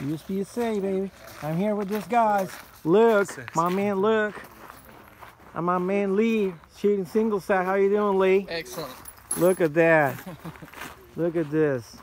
USPSA, baby. I'm here with this guys. Look, my man Luke. And my man Lee, shooting single stack. How you doing, Lee? Excellent. Look at that. Look at this.